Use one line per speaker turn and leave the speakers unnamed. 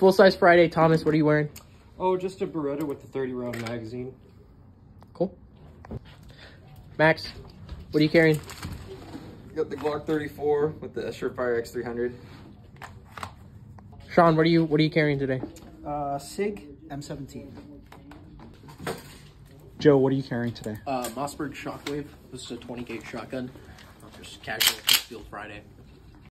Full size Friday, Thomas. What are you wearing?
Oh, just a Beretta with the 30 round magazine.
Cool. Max, what are you carrying?
Got the Glock 34 with the Surefire X300.
Sean, what are you what are you carrying today?
Uh, Sig M17.
Joe, what are you carrying today?
Uh, Mossberg Shockwave. This is a 20 gauge shotgun. Just casual field Friday.